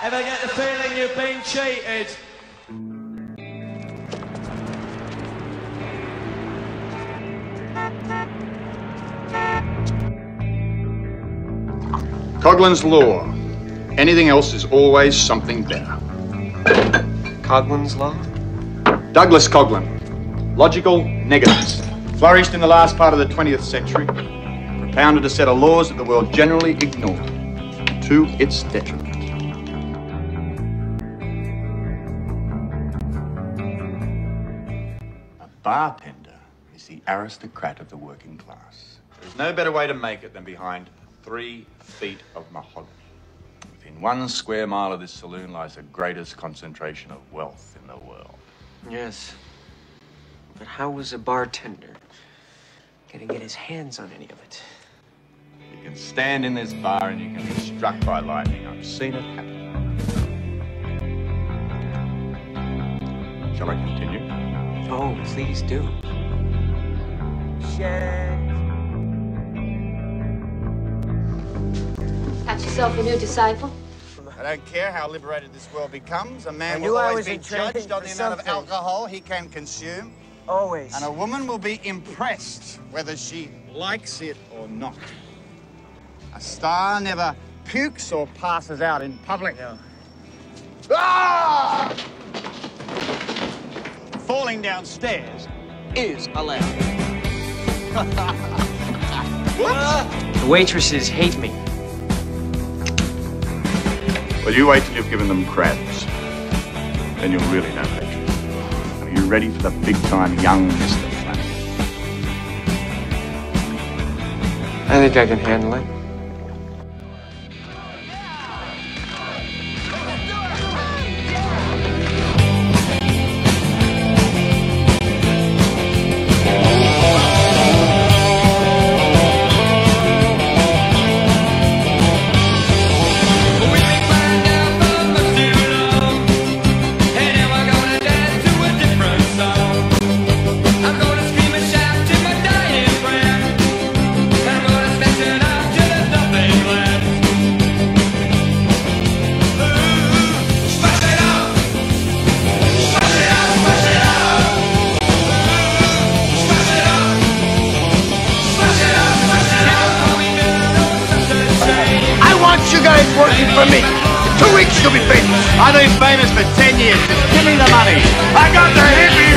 Ever get the feeling you've been cheated? Coughlin's Law. Anything else is always something better. Coughlin's Law? Douglas Coughlin. Logical negativist. Flourished in the last part of the 20th century. Propounded a set of laws that the world generally ignored. To its detriment. Bartender is the aristocrat of the working class. There's no better way to make it than behind three feet of mahogany. Within one square mile of this saloon lies the greatest concentration of wealth in the world. Yes. But how was a bartender gonna get his hands on any of it? You can stand in this bar and you can be struck by lightning. I've seen it happen. Shall I continue? Oh, please do. Got yourself a new disciple? I don't care how liberated this world becomes. A man will always be judged on for the amount of alcohol he can consume. Always. And a woman will be impressed whether she likes it or not. A star never pukes or passes out in public. Ah! Falling downstairs is allowed. The waitresses hate me. Well, you wait till you've given them crabs. Then you'll really know hatred. Are you ready for the big time young Mr. Flanagan? I think I can handle it. Working for me. In two weeks, you'll be famous. I've been famous for 10 years. Just give me the money. I got the hippie!